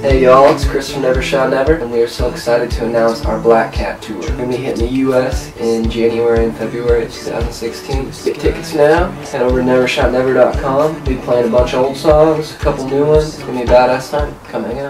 Hey y'all, it's Chris from Never Shout Never, and we are so excited to announce our Black Cat Tour. We're going to be hitting the U.S. in January and February of 2016. Get tickets now, head over to NeverShoutNever.com. We'll be playing a bunch of old songs, a couple new ones. It's going to be a badass time. Come hang out.